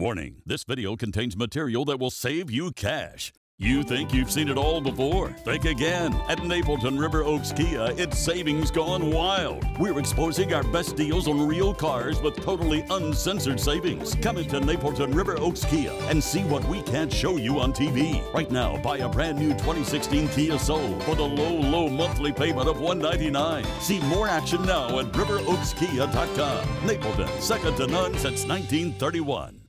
Warning this video contains material that will save you cash. You think you've seen it all before? Think again. At Napleton River Oaks Kia, it's savings gone wild. We're exposing our best deals on real cars with totally uncensored savings. Come into Napleton River Oaks Kia and see what we can't show you on TV. Right now, buy a brand new 2016 Kia Soul for the low, low monthly payment of $199. See more action now at riveroakskia.com. Napleton, second to none since 1931.